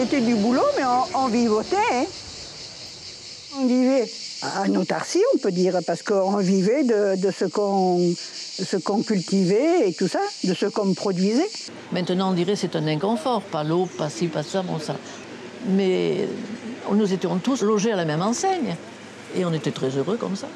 C'était du boulot, mais on, vivotait. Hein. On vivait à une autarcie, on peut dire, parce qu'on vivait de, ce qu'on cultivait et tout ça, de ce qu'on produisait. Maintenant, on dirait que c'est un inconfort, pas l'eau, pas ci, pas ça, bon ça. Mais nous étions tous logés à la même enseigne et on était très heureux comme ça.